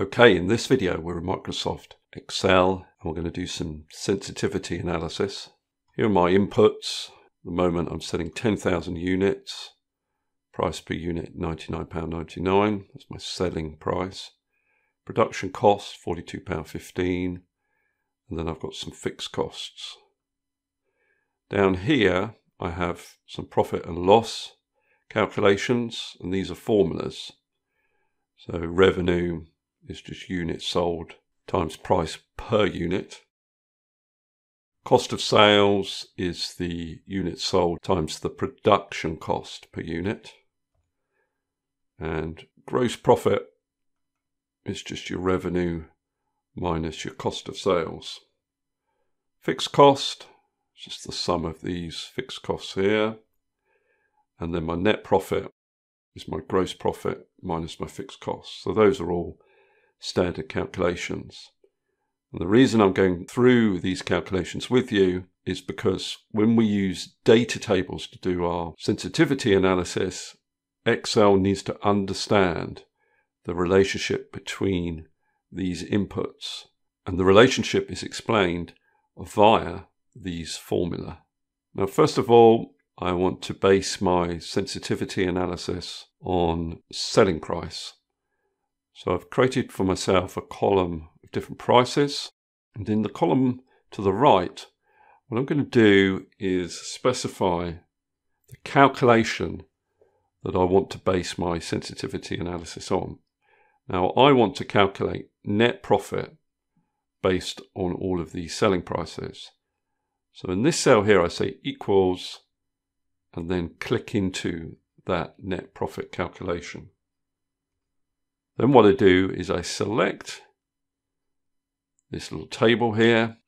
Okay, in this video we're in Microsoft Excel and we're going to do some sensitivity analysis. Here are my inputs. At the moment I'm setting 10,000 units. Price per unit £99.99. That's my selling price. Production cost £42.15. And then I've got some fixed costs. Down here I have some profit and loss calculations and these are formulas. So revenue is just units sold times price per unit. Cost of sales is the units sold times the production cost per unit. And gross profit is just your revenue minus your cost of sales. Fixed cost, is just the sum of these fixed costs here. And then my net profit is my gross profit minus my fixed costs. So those are all standard calculations. And the reason I'm going through these calculations with you is because when we use data tables to do our sensitivity analysis, Excel needs to understand the relationship between these inputs. And the relationship is explained via these formula. Now, first of all, I want to base my sensitivity analysis on selling price. So I've created for myself a column of different prices. And in the column to the right, what I'm going to do is specify the calculation that I want to base my sensitivity analysis on. Now I want to calculate net profit based on all of these selling prices. So in this cell here, I say equals, and then click into that net profit calculation. Then what I do is I select this little table here.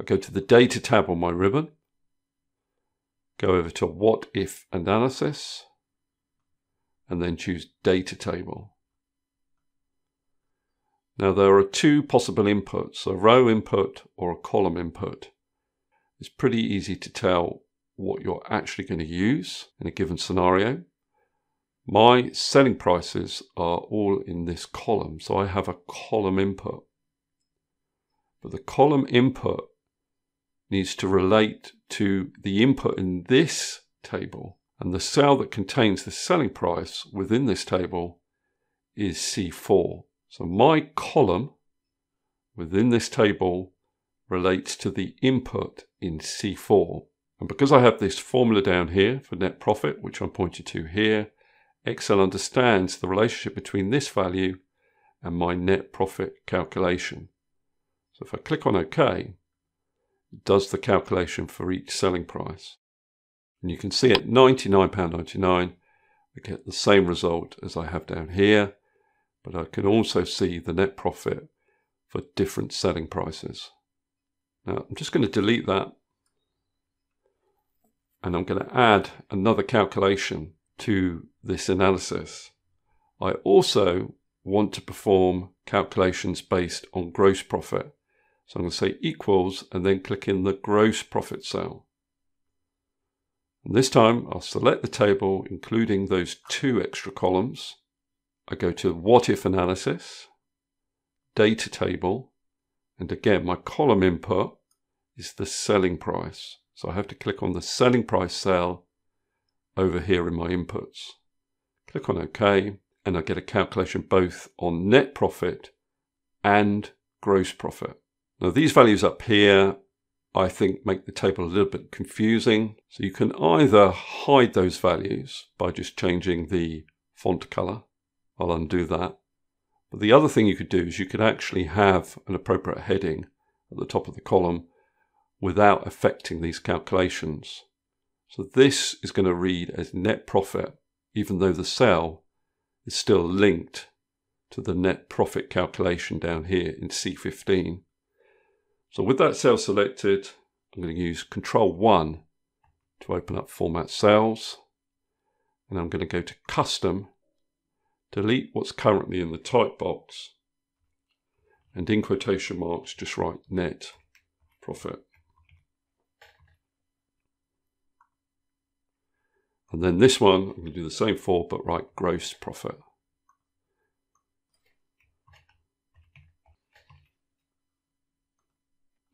I go to the data tab on my ribbon, go over to what if analysis, and then choose data table. Now there are two possible inputs, a row input or a column input. It's pretty easy to tell what you're actually going to use in a given scenario. My selling prices are all in this column, so I have a column input. But the column input needs to relate to the input in this table, and the cell that contains the selling price within this table is C4. So my column within this table relates to the input in C4. And because I have this formula down here for net profit, which I'm pointing to here, Excel understands the relationship between this value and my net profit calculation. So if I click on OK, it does the calculation for each selling price. And you can see at £99.99, I get the same result as I have down here, but I can also see the net profit for different selling prices. Now I'm just going to delete that and I'm going to add another calculation to this analysis. I also want to perform calculations based on gross profit. So I'm going to say equals and then click in the gross profit cell. And this time I'll select the table including those two extra columns. I go to what if analysis, data table, and again my column input is the selling price. So I have to click on the selling price cell over here in my inputs. Click on OK, and I get a calculation both on net profit and gross profit. Now these values up here, I think make the table a little bit confusing. So you can either hide those values by just changing the font color. I'll undo that. But the other thing you could do is you could actually have an appropriate heading at the top of the column without affecting these calculations. So this is going to read as net profit, even though the cell is still linked to the net profit calculation down here in C15. So with that cell selected, I'm going to use Control 1 to open up Format Cells. And I'm going to go to Custom, delete what's currently in the type box, and in quotation marks, just write net profit. And then this one, I'm going to do the same for, but write gross profit.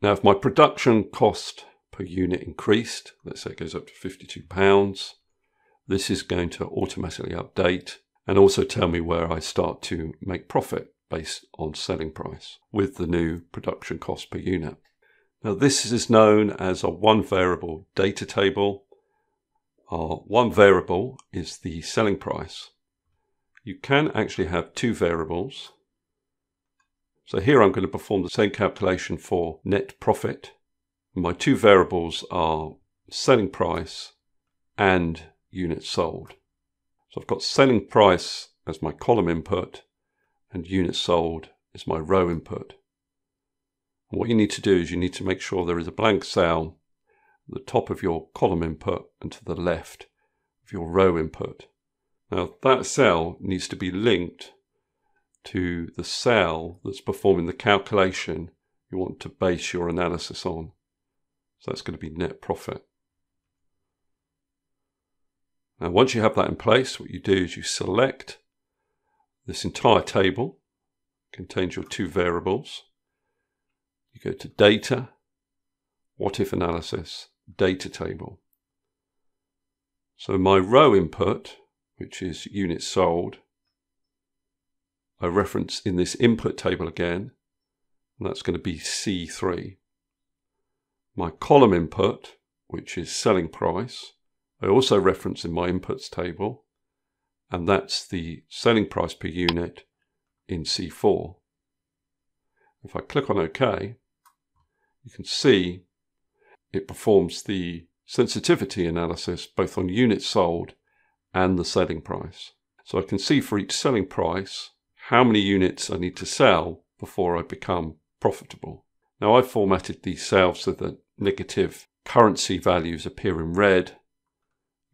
Now, if my production cost per unit increased, let's say it goes up to 52 pounds, this is going to automatically update and also tell me where I start to make profit based on selling price with the new production cost per unit. Now, this is known as a one variable data table. Our one variable is the selling price. You can actually have two variables. So here I'm going to perform the same calculation for net profit. My two variables are selling price and units sold. So I've got selling price as my column input and units sold is my row input. And what you need to do is you need to make sure there is a blank cell the top of your column input and to the left of your row input. Now that cell needs to be linked to the cell that's performing the calculation you want to base your analysis on. So that's going to be net profit. Now once you have that in place, what you do is you select this entire table, contains your two variables. You go to Data, What If Analysis, Data Table. So my row input, which is units sold, I reference in this input table again, and that's going to be C3. My column input, which is selling price, I also reference in my inputs table, and that's the selling price per unit in C4. If I click on OK, you can see it performs the sensitivity analysis both on units sold and the selling price. So I can see for each selling price how many units I need to sell before I become profitable. Now I've formatted these cells so that negative currency values appear in red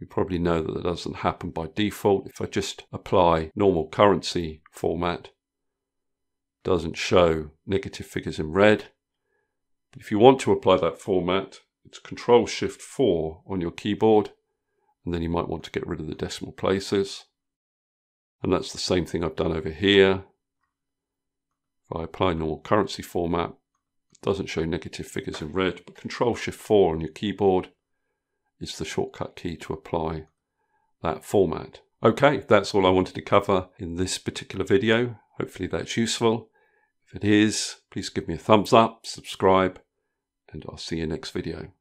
you probably know that that doesn't happen by default. If I just apply normal currency format, doesn't show negative figures in red. If you want to apply that format, it's Control Shift 4 on your keyboard, and then you might want to get rid of the decimal places. And that's the same thing I've done over here. If I apply normal currency format, it doesn't show negative figures in red, but Control Shift 4 on your keyboard is the shortcut key to apply that format. Okay, that's all I wanted to cover in this particular video. Hopefully that's useful. If it is, please give me a thumbs up, subscribe, and I'll see you next video.